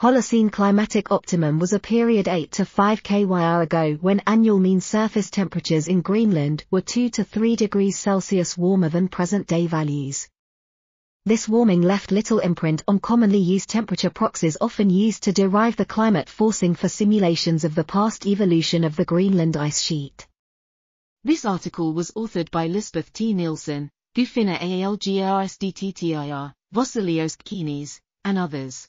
Holocene climatic optimum was a period 8 to 5 KYR ago when annual mean surface temperatures in Greenland were 2 to 3 degrees Celsius warmer than present-day values. This warming left little imprint on commonly used temperature proxies often used to derive the climate forcing for simulations of the past evolution of the Greenland ice sheet. This article was authored by Lisbeth T. Nielsen, Guðfinna Aðalgeirsdóttir, Vasileios Gkinis, and others.